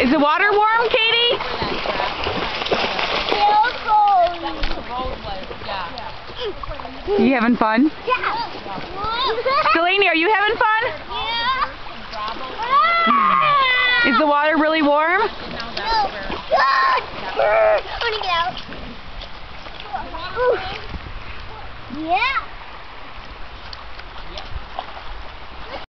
Is the water warm, Katie? Yeah. You having fun? Yeah. Delaney, are you having fun? Yeah. Is the water really warm? No. To get out. Yeah.